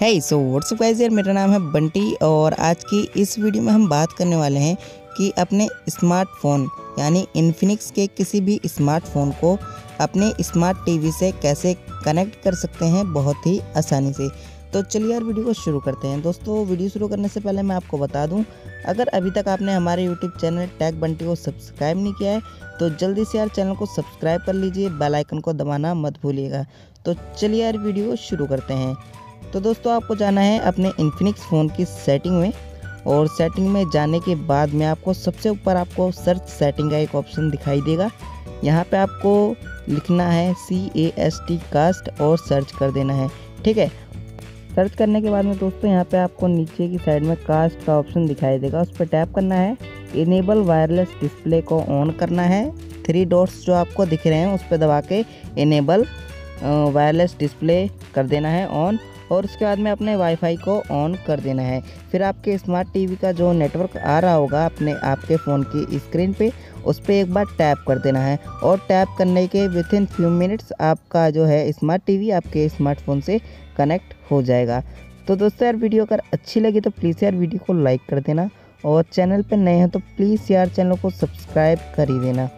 है so what's up guys यार, मेरा नाम है बंटी और आज की इस वीडियो में हम बात करने वाले हैं कि अपने स्मार्टफ़ोन यानी इन्फिनिक्स के किसी भी स्मार्टफ़ोन को अपने स्मार्ट टीवी से कैसे कनेक्ट कर सकते हैं बहुत ही आसानी से। तो चलिए यार, वीडियो को शुरू करते हैं। दोस्तों, वीडियो शुरू करने से पहले मैं आपको बता दूँ, अगर अभी तक आपने हमारे यूट्यूब चैनल टैग बंटी को सब्सक्राइब नहीं किया है तो जल्दी से यार चैनल को सब्सक्राइब कर लीजिए बेल आइकन को दबाना मत भूलिएगा। तो चलिए यार, वीडियो शुरू करते हैं। तो दोस्तों, आपको जाना है अपने इन्फिनिक्स फ़ोन की सेटिंग में और सेटिंग में जाने के बाद में आपको सबसे ऊपर आपको सर्च सेटिंग का एक ऑप्शन दिखाई देगा। यहाँ पे आपको लिखना है C A S T cast और सर्च कर देना है। ठीक है? सर्च करने के बाद में दोस्तों, यहाँ पे आपको नीचे की साइड में कास्ट का ऑप्शन दिखाई देगा। उस पर टैप करना है। इनेबल वायरलेस डिस्प्ले को ऑन करना है। थ्री डॉट्स जो आपको दिख रहे हैं, उस पर दबा के इनेबल वायरलेस डिस्प्ले कर देना है ऑन और उसके बाद में अपने वाईफाई को ऑन कर देना है। फिर आपके स्मार्ट टीवी का जो नेटवर्क आ रहा होगा अपने आपके फ़ोन की स्क्रीन पे, उस पर एक बार टैप कर देना है। और टैप करने के विथ इन फ्यू मिनट्स आपका जो है स्मार्ट टीवी आपके स्मार्टफ़ोन से कनेक्ट हो जाएगा। तो दोस्तों यार वीडियो अगर अच्छी लगी तो प्लीज़ यार वीडियो को लाइक कर देना। और चैनल पर नए हैं तो प्लीज़ यार चैनल को सब्सक्राइब कर ही देना।